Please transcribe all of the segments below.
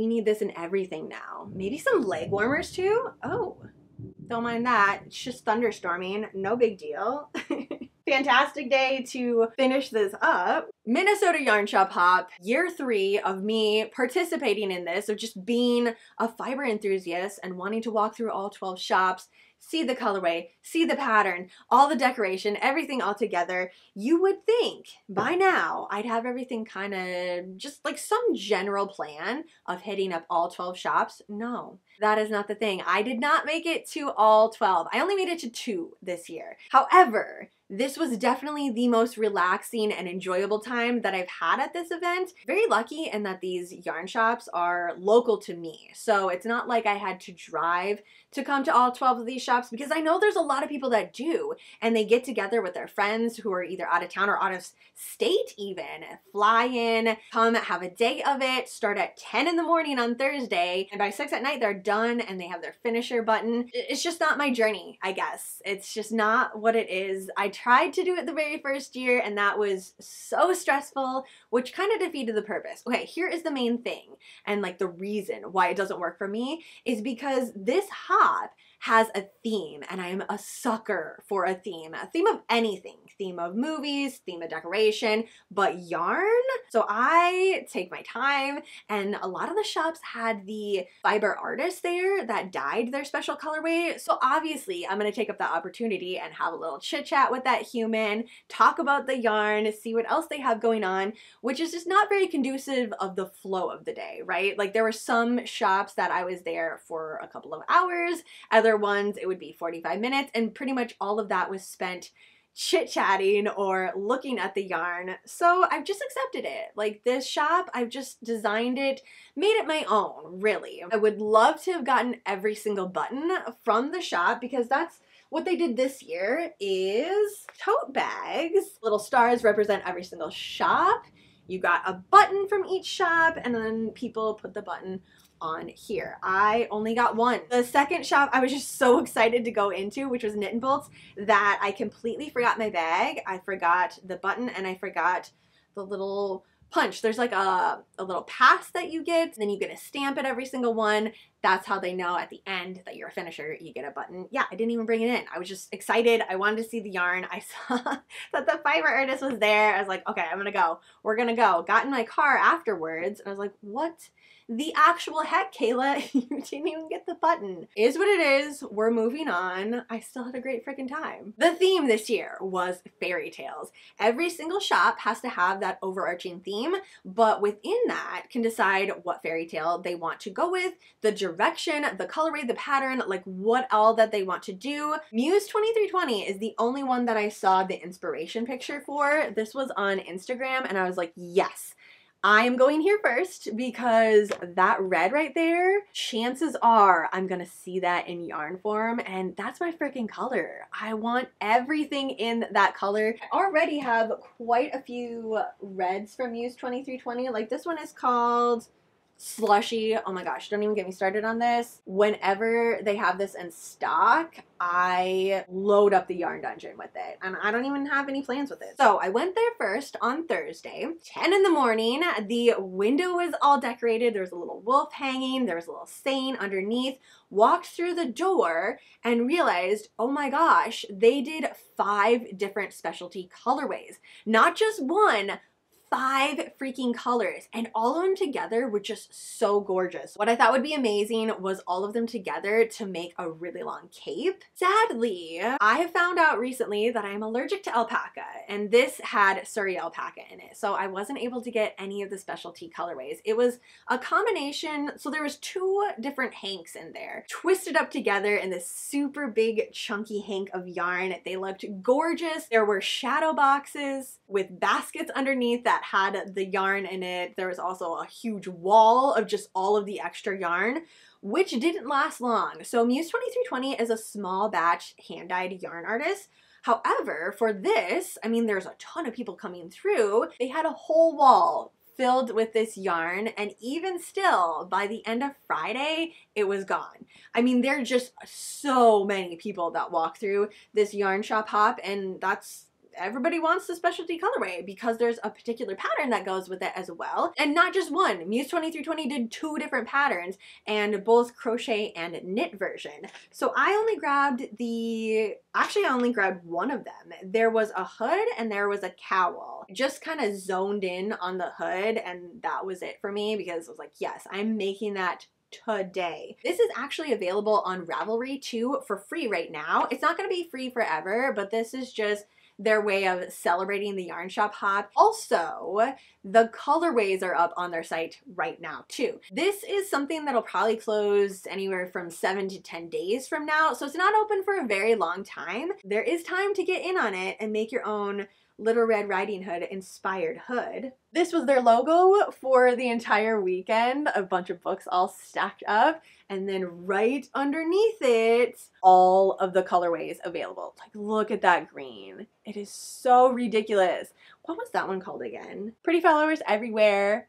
We need this in everything now. Maybe some mm-hmm. leg warmers too? Oh, don't mind that. It's just thunderstorming. No big deal. Fantastic day to finish this up. Minnesota Yarn Shop Hop, year three of me participating in this, of just being a fiber enthusiast and wanting to walk through all 12 shops see the colorway, see the pattern, all the decoration, everything all together, you would think by now I'd have everything kind of just like some general plan of hitting up all 12 shops. No, that is not the thing. I did not make it to all 12. I only made it to two this year. However, this was definitely the most relaxing and enjoyable time that I've had at this event. Very lucky in that these yarn shops are local to me. So it's not like I had to drive to come to all 12 of these shops because I know there's a lot of people that do and they get together with their friends who are either out of town or out of state even, fly in, come have a day of it, start at 10 in the morning on Thursday and by 6 at night they're done and they have their finisher button. It's just not my journey, I guess. It's just not what it is. I tried to do it the very first year and that was so stressful, which kind of defeated the purpose. Okay, here is the main thing and like the reason why it doesn't work for me is because this hop has a theme and I am a sucker for a theme. A theme of anything. Theme of movies, theme of decoration, but yarn? So I take my time and a lot of the shops had the fiber artists there that dyed their special colorway. So obviously I'm gonna take up that opportunity and have a little chit chat with that human, talk about the yarn, see what else they have going on, which is just not very conducive of the flow of the day, right? Like there were some shops that I was there for a couple of hours, other other ones, it would be 45 minutes, and pretty much all of that was spent chit-chatting or looking at the yarn. So I've just accepted it. Like this shop, I've just designed it, made it my own, really. I would love to have gotten every single button from the shop because that's what they did this year is tote bags. Little stars represent every single shop. You got a button from each shop and then people put the button on here. I only got one. The second shop I was just so excited to go into, which was Knit and Bolts, that I completely forgot my bag. I forgot the button and I forgot the little punch. There's like a, a little pass that you get, and then you get a stamp at every single one. That's how they know at the end that you're a finisher, you get a button. Yeah, I didn't even bring it in. I was just excited. I wanted to see the yarn. I saw that the fiber artist was there. I was like, okay, I'm gonna go. We're gonna go. Got in my car afterwards and I was like, what the actual heck, Kayla, you didn't even get the button. Is what it is. We're moving on. I still had a great freaking time. The theme this year was fairy tales. Every single shop has to have that overarching theme, but within that can decide what fairy tale they want to go with, the direction, the colorway, the pattern, like what all that they want to do. Muse 2320 is the only one that I saw the inspiration picture for. This was on Instagram and I was like, yes, I am going here first because that red right there, chances are I'm gonna see that in yarn form and that's my freaking color. I want everything in that color. I already have quite a few reds from Muse 2320. Like this one is called slushy. Oh my gosh, don't even get me started on this. Whenever they have this in stock, I load up the yarn dungeon with it and I don't even have any plans with it. So I went there first on Thursday, 10 in the morning. The window was all decorated. There was a little wolf hanging. There was a little saying underneath. Walked through the door and realized, oh my gosh, they did five different specialty colorways. Not just one, five freaking colors and all of them together were just so gorgeous. What I thought would be amazing was all of them together to make a really long cape. Sadly, I have found out recently that I'm allergic to alpaca and this had Suri alpaca in it. So I wasn't able to get any of the specialty colorways. It was a combination, so there was two different hanks in there, twisted up together in this super big chunky hank of yarn. They looked gorgeous. There were shadow boxes with baskets underneath that that had the yarn in it. There was also a huge wall of just all of the extra yarn which didn't last long. So Muse 2320 is a small batch hand-dyed yarn artist. However, for this, I mean, there's a ton of people coming through. They had a whole wall filled with this yarn and even still by the end of Friday it was gone. I mean there are just so many people that walk through this yarn shop hop and that's everybody wants the specialty colorway because there's a particular pattern that goes with it as well. And not just one. Muse 2320 did two different patterns and both crochet and knit version. So I only grabbed the, actually I only grabbed one of them. There was a hood and there was a cowl. Just kind of zoned in on the hood and that was it for me because I was like, yes, I'm making that today. This is actually available on Ravelry too for free right now. It's not going to be free forever, but this is just their way of celebrating the yarn shop hop. Also, the colorways are up on their site right now too. This is something that'll probably close anywhere from seven to 10 days from now. So it's not open for a very long time. There is time to get in on it and make your own Little Red Riding Hood inspired hood. This was their logo for the entire weekend, a bunch of books all stacked up, and then right underneath it, all of the colorways available. Like, look at that green. It is so ridiculous. What was that one called again? Pretty Flowers Everywhere,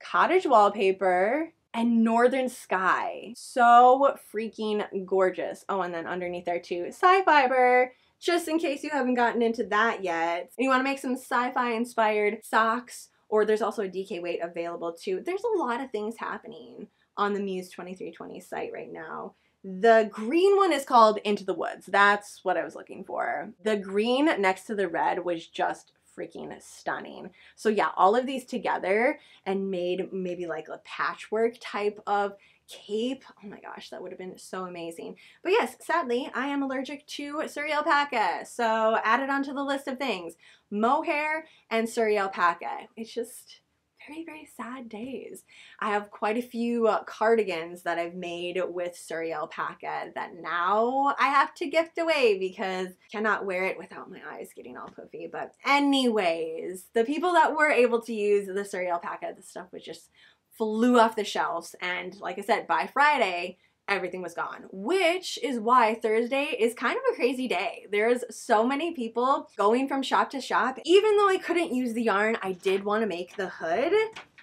Cottage Wallpaper, and Northern Sky. So freaking gorgeous. Oh, and then underneath there too, Sci-Fiber just in case you haven't gotten into that yet. And you want to make some sci-fi inspired socks, or there's also a DK weight available too. There's a lot of things happening on the Muse 2320 site right now. The green one is called Into the Woods. That's what I was looking for. The green next to the red was just freaking stunning. So yeah, all of these together and made maybe like a patchwork type of cape. Oh my gosh, that would have been so amazing. But yes, sadly, I am allergic to Suri alpaca. So added onto the list of things, mohair and Suri alpaca. It's just very, very sad days. I have quite a few uh, cardigans that I've made with Suri alpaca that now I have to gift away because I cannot wear it without my eyes getting all puffy. But anyways, the people that were able to use the Suri alpaca, the stuff was just flew off the shelves. And like I said, by Friday, everything was gone, which is why Thursday is kind of a crazy day. There's so many people going from shop to shop. Even though I couldn't use the yarn, I did want to make the hood.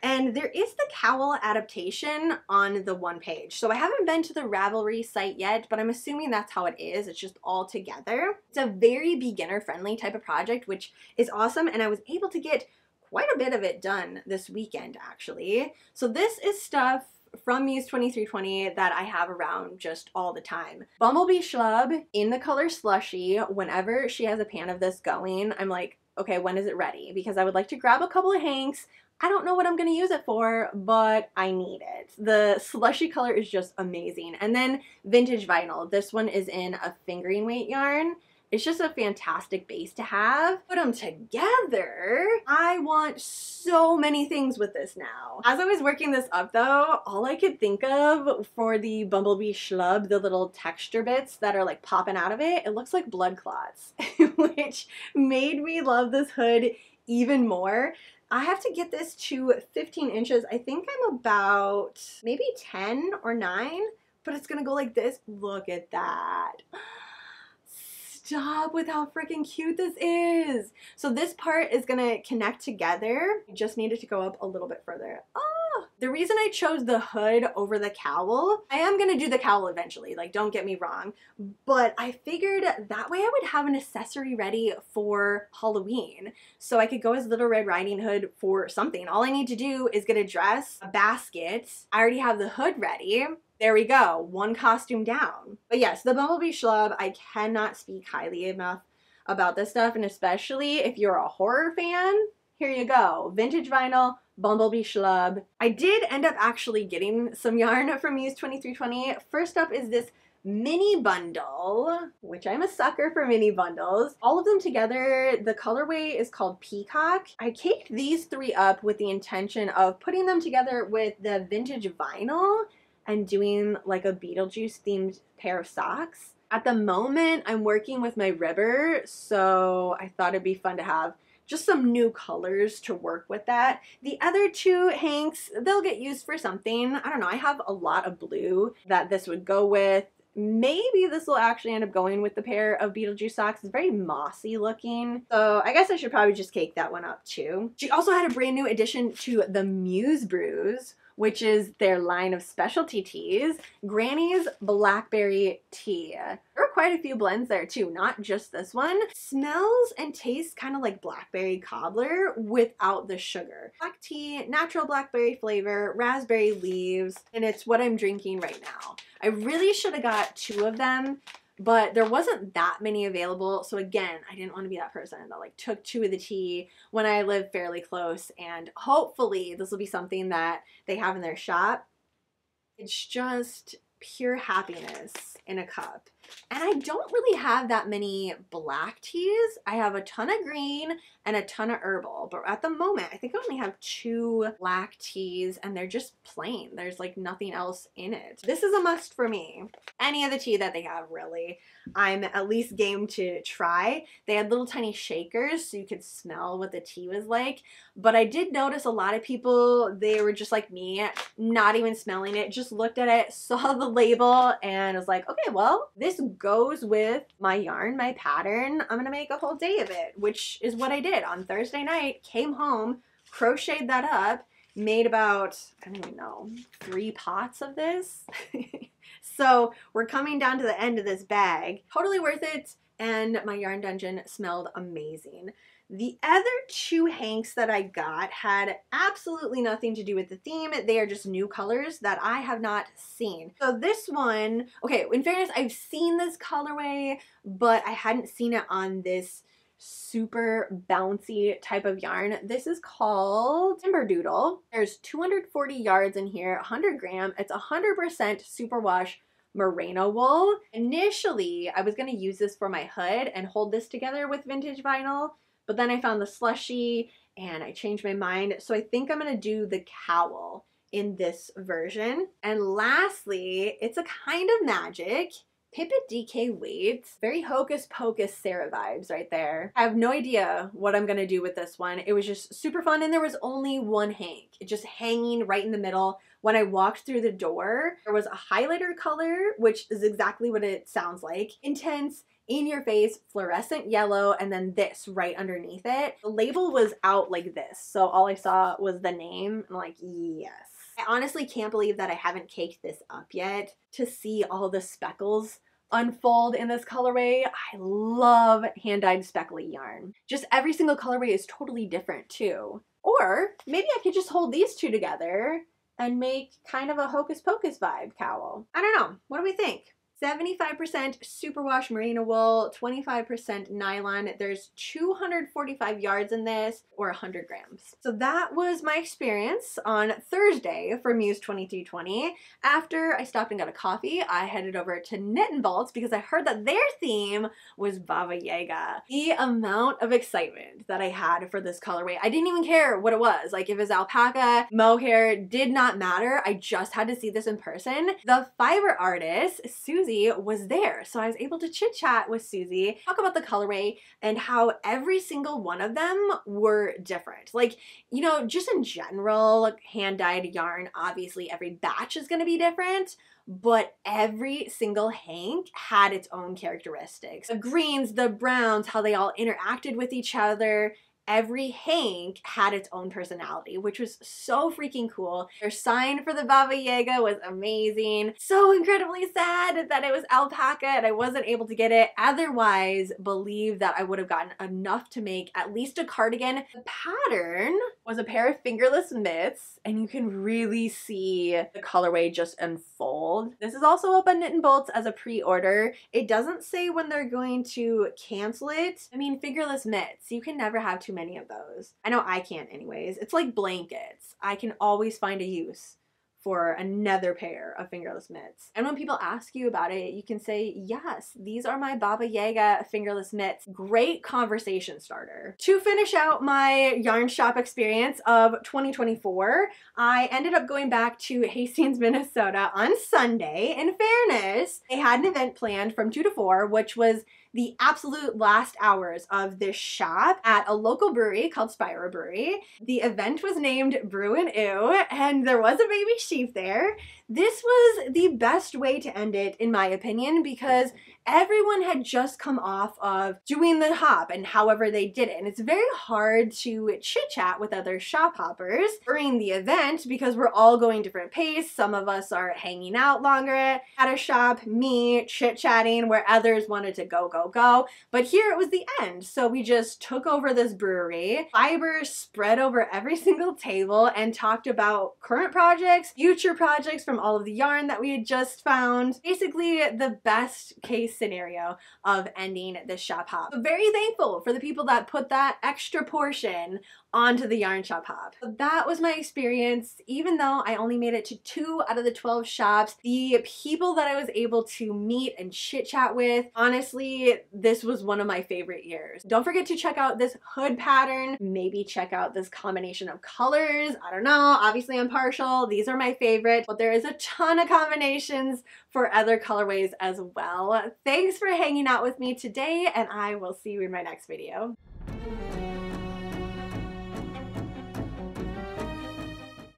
And there is the cowl adaptation on the one page. So I haven't been to the Ravelry site yet, but I'm assuming that's how it is. It's just all together. It's a very beginner friendly type of project, which is awesome. And I was able to get quite a bit of it done this weekend actually. So this is stuff from Muse 2320 that I have around just all the time. Bumblebee Schlub in the color Slushy, whenever she has a pan of this going, I'm like, okay, when is it ready? Because I would like to grab a couple of hanks. I don't know what I'm going to use it for, but I need it. The slushy color is just amazing. And then vintage vinyl. This one is in a fingering weight yarn. It's just a fantastic base to have. Put them together. I want so many things with this now. As I was working this up though, all I could think of for the Bumblebee Schlub, the little texture bits that are like popping out of it, it looks like blood clots, which made me love this hood even more. I have to get this to 15 inches. I think I'm about maybe 10 or 9, but it's gonna go like this. Look at that stop with how freaking cute this is. So this part is gonna connect together. I just needed to go up a little bit further. Oh, the reason I chose the hood over the cowl, I am gonna do the cowl eventually, like don't get me wrong, but I figured that way I would have an accessory ready for Halloween. So I could go as Little Red Riding Hood for something. All I need to do is get a dress, a basket. I already have the hood ready. There we go, one costume down. But yes, the Bumblebee Schlub, I cannot speak highly enough about this stuff, and especially if you're a horror fan, here you go. Vintage vinyl, Bumblebee Schlub. I did end up actually getting some yarn from Muse 2320. First up is this mini bundle, which I'm a sucker for mini bundles. All of them together, the colorway is called Peacock. I caked these three up with the intention of putting them together with the vintage vinyl and doing like a Beetlejuice themed pair of socks. At the moment, I'm working with my ribber, so I thought it'd be fun to have just some new colors to work with that. The other two hanks, they'll get used for something. I don't know, I have a lot of blue that this would go with. Maybe this will actually end up going with the pair of Beetlejuice socks. It's very mossy looking. So I guess I should probably just cake that one up too. She also had a brand new addition to the Muse Brews, which is their line of specialty teas, Granny's Blackberry Tea. There are quite a few blends there too, not just this one. Smells and tastes kind of like blackberry cobbler without the sugar. Black tea, natural blackberry flavor, raspberry leaves, and it's what I'm drinking right now. I really should have got two of them but there wasn't that many available. So again, I didn't want to be that person that like took two of the tea when I live fairly close. And hopefully this will be something that they have in their shop. It's just pure happiness in a cup. And I don't really have that many black teas. I have a ton of green and a ton of herbal. But at the moment, I think I only have two black teas and they're just plain. There's like nothing else in it. This is a must for me. Any of the tea that they have, really. I'm at least game to try. They had little tiny shakers so you could smell what the tea was like. But I did notice a lot of people, they were just like me, not even smelling it, just looked at it, saw the label, and was like, okay, well, this goes with my yarn, my pattern. I'm gonna make a whole day of it, which is what I did on Thursday night. Came home, crocheted that up, made about, I don't even know, three pots of this. so we're coming down to the end of this bag. Totally worth it. And my yarn dungeon smelled amazing. The other two hanks that I got had absolutely nothing to do with the theme. They are just new colors that I have not seen. So this one, okay, in fairness, I've seen this colorway, but I hadn't seen it on this super bouncy type of yarn. This is called Timberdoodle. There's 240 yards in here, 100 gram. It's 100% superwash merino wool. Initially, I was to use this for my hood and hold this together with vintage vinyl, but then I found the slushy and I changed my mind. So I think I'm gonna do the cowl in this version. And lastly, it's a kind of magic. Pipit DK weights, very hocus pocus Sarah vibes right there. I have no idea what I'm gonna do with this one. It was just super fun and there was only one hank, It just hanging right in the middle. When I walked through the door, there was a highlighter color, which is exactly what it sounds like. Intense, in your face, fluorescent yellow, and then this right underneath it. The label was out like this, so all I saw was the name. I'm like, yes. I honestly can't believe that I haven't caked this up yet to see all the speckles unfold in this colorway. I love hand-dyed speckly yarn. Just every single colorway is totally different too. Or maybe I could just hold these two together and make kind of a hocus pocus vibe cowl. I don't know. What do we think? 75% superwash merino wool, 25% nylon. There's 245 yards in this or 100 grams. So that was my experience on Thursday for Muse 2320. After I stopped and got a coffee, I headed over to Knit and Bolts because I heard that their theme was Baba Yaga. The amount of excitement that I had for this colorway, I didn't even care what it was. Like if it was alpaca, mohair, did not matter. I just had to see this in person. The fiber artist, Susie Susie was there. So I was able to chit chat with Susie, talk about the colorway and how every single one of them were different. Like, you know, just in general, hand dyed yarn, obviously every batch is going to be different, but every single hank had its own characteristics. The greens, the browns, how they all interacted with each other, every hank had its own personality, which was so freaking cool. Their sign for the Baba Yaga was amazing. So incredibly sad that it was alpaca and I wasn't able to get it. Otherwise, believe that I would have gotten enough to make at least a cardigan. The pattern was a pair of fingerless mitts and you can really see the colorway just unfold. This is also up on Knit and Bolts as a pre-order. It doesn't say when they're going to cancel it. I mean, fingerless mitts, you can never have too many of those. I know I can't anyways. It's like blankets. I can always find a use for another pair of fingerless mitts. And when people ask you about it, you can say, yes, these are my Baba Yaga fingerless mitts. Great conversation starter. To finish out my yarn shop experience of 2024, I ended up going back to Hastings, Minnesota on Sunday. In fairness, they had an event planned from 2 to 4, which was the absolute last hours of this shop at a local brewery called Spiral Brewery. The event was named Brew and Ew, and there was a baby sheep there. This was the best way to end it, in my opinion, because everyone had just come off of doing the hop and however they did it. And it's very hard to chit chat with other shop hoppers during the event because we're all going different pace. Some of us are hanging out longer at a shop, me chit chatting where others wanted to go, go, go. But here it was the end. So we just took over this brewery, fibers spread over every single table, and talked about current projects, future projects from all of the yarn that we had just found. Basically, the best case scenario of ending this shop hop. very thankful for the people that put that extra portion onto the yarn shop hop. That was my experience. Even though I only made it to two out of the 12 shops, the people that I was able to meet and chit chat with, honestly, this was one of my favorite years. Don't forget to check out this hood pattern. Maybe check out this combination of colors. I don't know. Obviously, I'm partial. These are my favorite, but there is a ton of combinations for other colorways as well. Thanks for hanging out with me today, and I will see you in my next video.